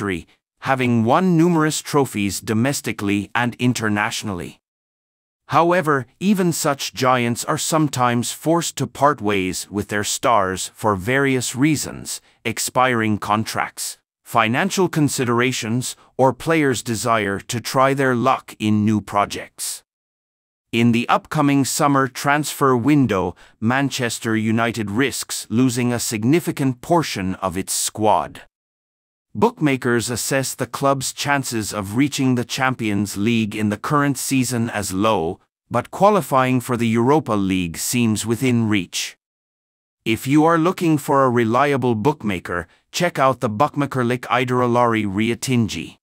history, having won numerous trophies domestically and internationally. However, even such giants are sometimes forced to part ways with their stars for various reasons, expiring contracts, financial considerations, or players' desire to try their luck in new projects. In the upcoming summer transfer window, Manchester United risks losing a significant portion of its squad. Bookmakers assess the club's chances of reaching the Champions League in the current season as low, but qualifying for the Europa League seems within reach. If you are looking for a reliable bookmaker, check out the Bookmakerlik Ideralari Riatingi.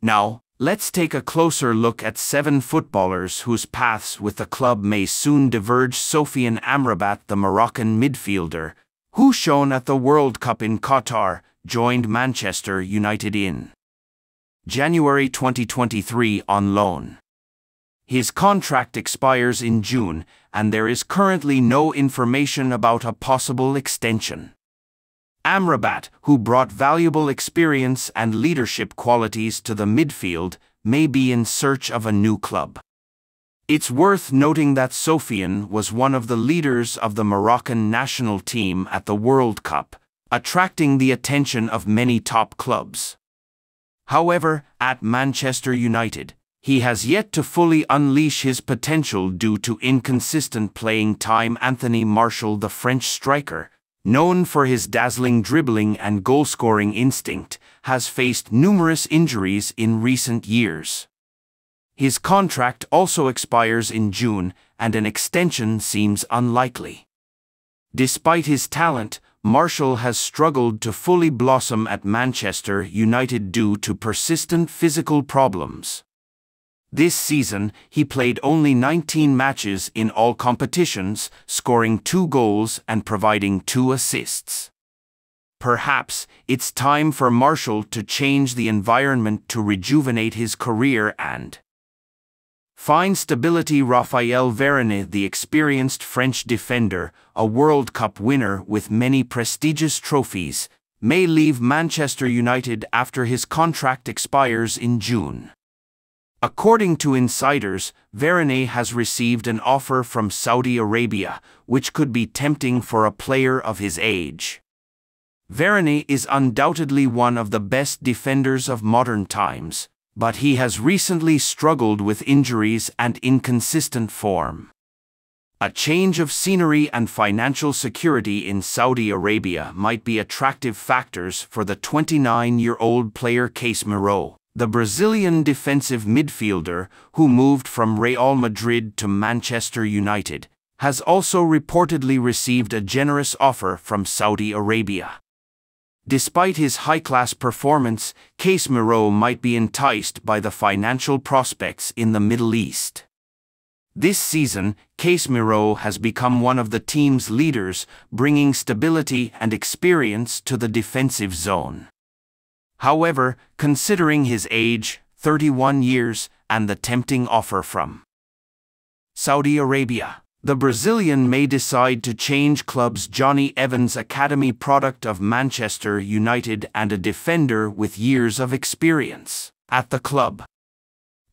Now, let's take a closer look at seven footballers whose paths with the club may soon diverge. Sofiane Amrabat, the Moroccan midfielder, who shone at the World Cup in Qatar, joined Manchester United in January 2023 on loan. His contract expires in June, and there is currently no information about a possible extension. Amrabat, who brought valuable experience and leadership qualities to the midfield, may be in search of a new club. It's worth noting that Sofiane was one of the leaders of the Moroccan national team at the World Cup, attracting the attention of many top clubs. However, at Manchester United, he has yet to fully unleash his potential due to inconsistent playing time. Anthony Martial, the French striker, known for his dazzling dribbling and goal-scoring instinct, has faced numerous injuries in recent years. His contract also expires in June, and an extension seems unlikely. Despite his talent, Martial has struggled to fully blossom at Manchester United due to persistent physical problems. This season, he played only 19 matches in all competitions, scoring two goals and providing two assists. Perhaps it's time for Martial to change the environment to rejuvenate his career and Find stability Raphael Varane the experienced French defender, a World Cup winner with many prestigious trophies, may leave Manchester United after his contract expires in June. According to insiders, Varane has received an offer from Saudi Arabia, which could be tempting for a player of his age. Varane is undoubtedly one of the best defenders of modern times, but he has recently struggled with injuries and inconsistent form. A change of scenery and financial security in Saudi Arabia might be attractive factors for the 29-year-old player Case Casemiro, the Brazilian defensive midfielder who moved from Real Madrid to Manchester United, has also reportedly received a generous offer from Saudi Arabia. Despite his high-class performance, Case Casemiro might be enticed by the financial prospects in the Middle East. This season, Case Casemiro has become one of the team's leaders, bringing stability and experience to the defensive zone. However, considering his age, 31 years, and the tempting offer from Saudi Arabia, the Brazilian may decide to change clubs Jonny Evans academy product of Manchester United and a defender with years of experience at the club.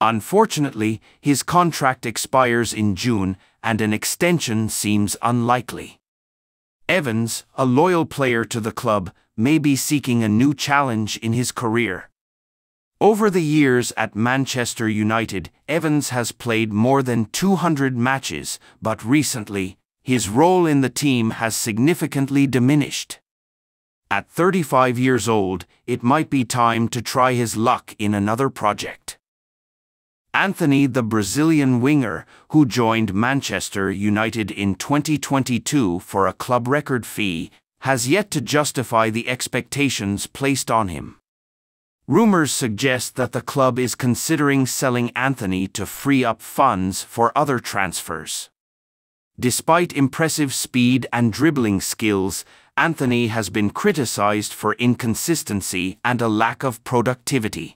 Unfortunately, his contract expires in June and an extension seems unlikely. Evans, a loyal player to the club, may be seeking a new challenge in his career. Over the years at Manchester United, Evans has played more than 200 matches, but recently, his role in the team has significantly diminished. At 35 years old, it might be time to try his luck in another project. Antony, the Brazilian winger, who joined Manchester United in 2022 for a club record fee, has yet to justify the expectations placed on him. Rumors suggest that the club is considering selling Antony to free up funds for other transfers. Despite impressive speed and dribbling skills, Antony has been criticized for inconsistency and a lack of productivity.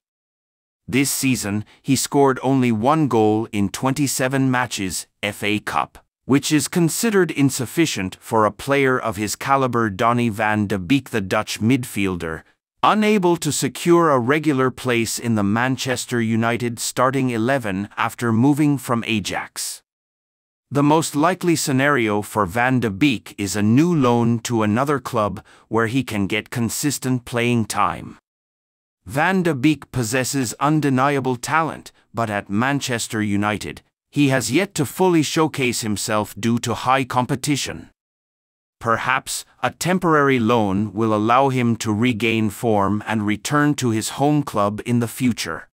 This season, he scored only one goal in 27 matches, FA Cup, which is considered insufficient for a player of his caliber Donny van de Beek the Dutch midfielder, Unable to secure a regular place in the Manchester United starting 11 after moving from Ajax. The most likely scenario for Van de Beek is a new loan to another club where he can get consistent playing time. Van de Beek possesses undeniable talent, but at Manchester United, he has yet to fully showcase himself due to high competition. Perhaps a temporary loan will allow him to regain form and return to his home club in the future.